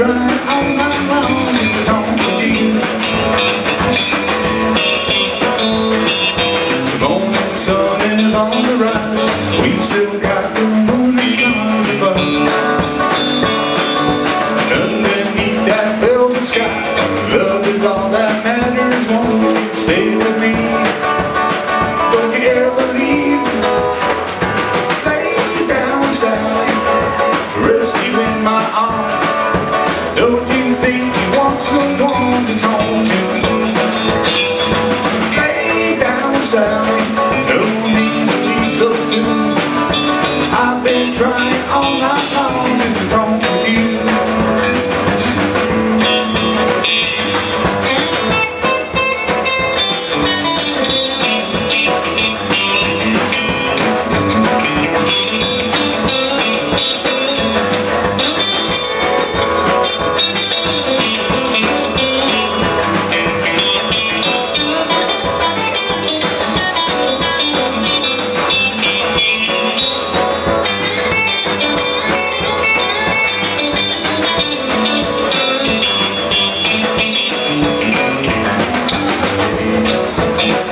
I've been trying I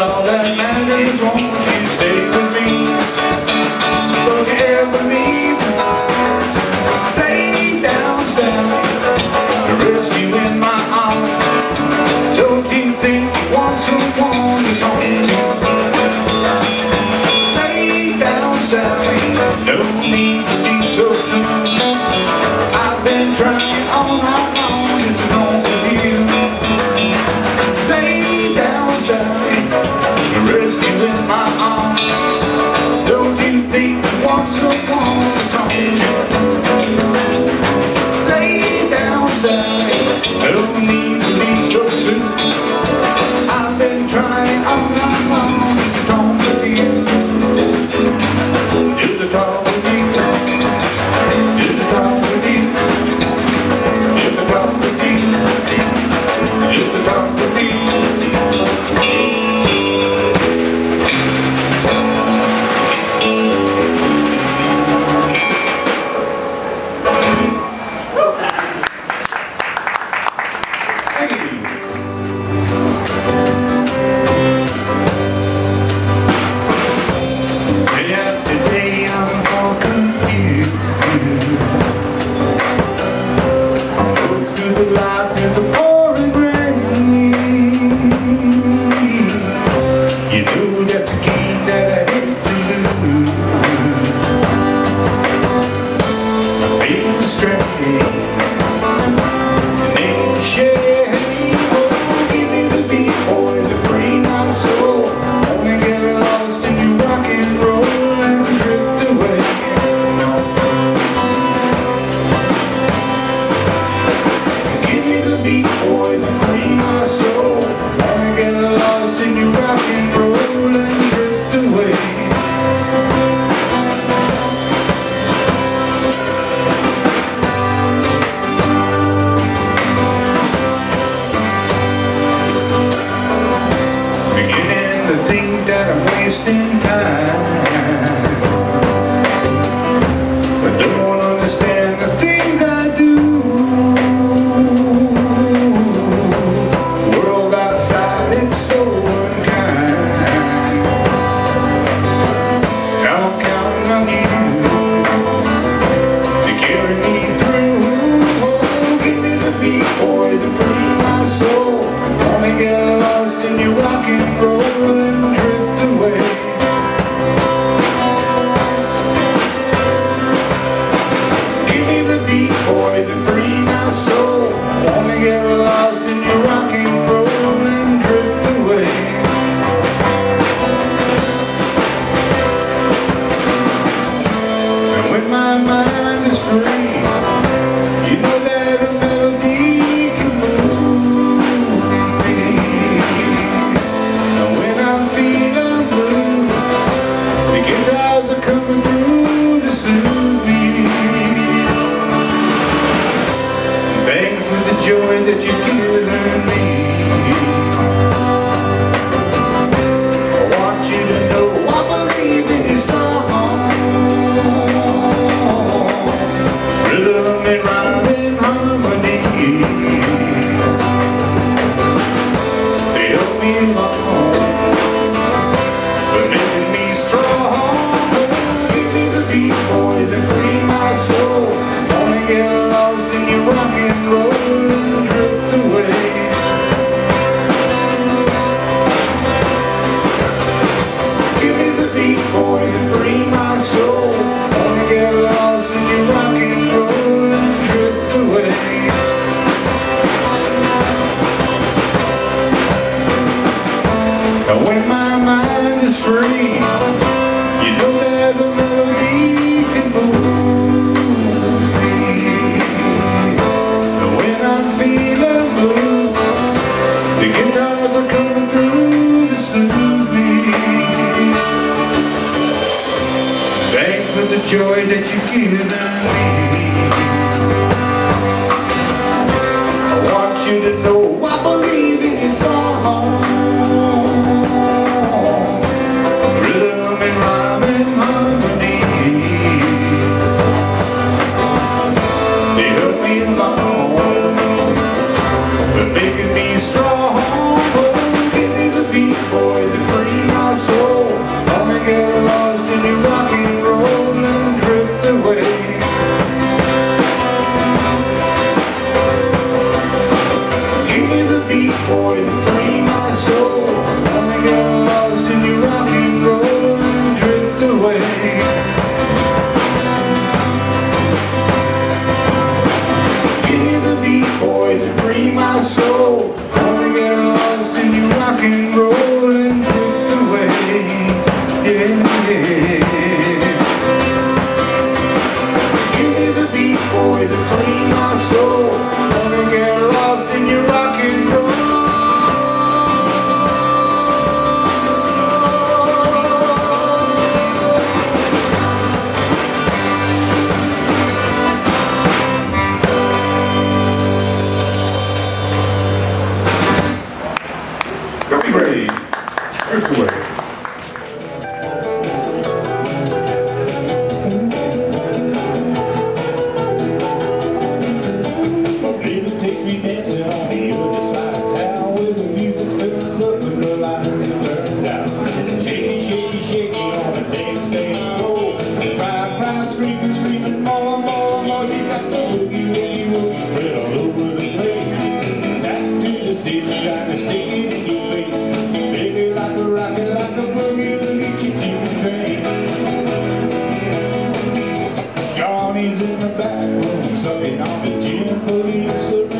all that matters won't you stay with me? Don't you ever leave? Lay down, Sally, rest you in my arms. Don't you think once you want someone to talk to? Lay down, Sally, no need to be so soon. I've been trying all night long. Look to the light way that you do. my mind is free. You know that the melody can move me. When I'm feeling blue, the guitars are coming through to soothe me. For the joy that you give me. I want you to know boy, sucking on the gin. Police